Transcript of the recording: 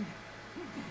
フフフ。